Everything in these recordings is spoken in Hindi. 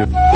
you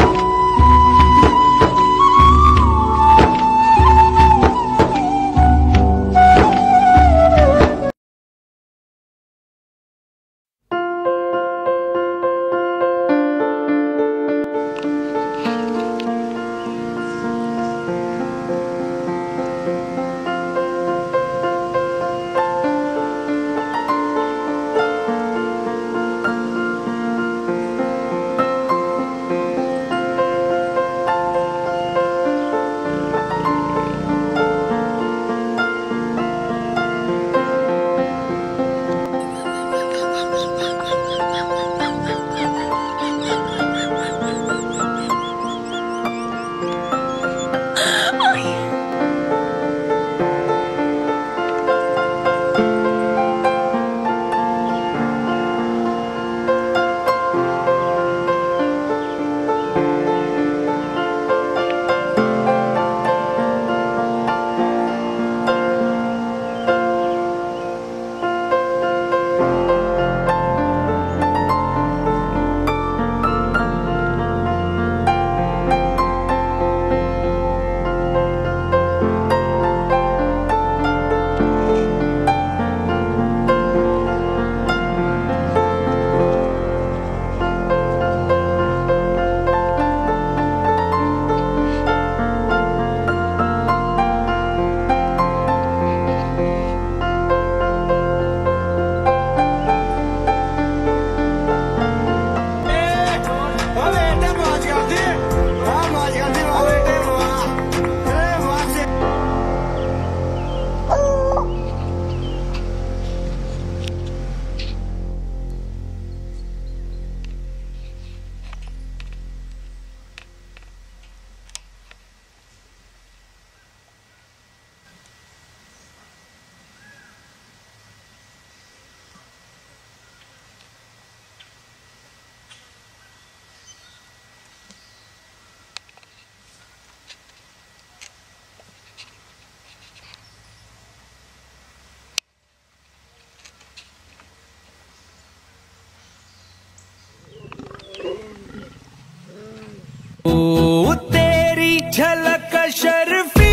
ओ तेरी झलक शर्फी,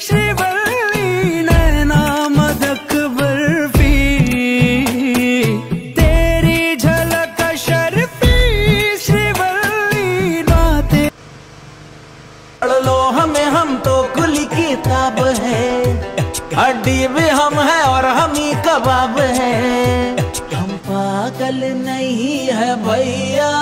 श्रीवल्ली नैना मदक बर्फ़ी। तेरी झलक शर्फी, श्रीवल्ली रातें पढ़ लो हमें, हम तो कुली किताब है। हड्डी भी हम है और हम ही कबाब है। हम पागल नहीं है भैया।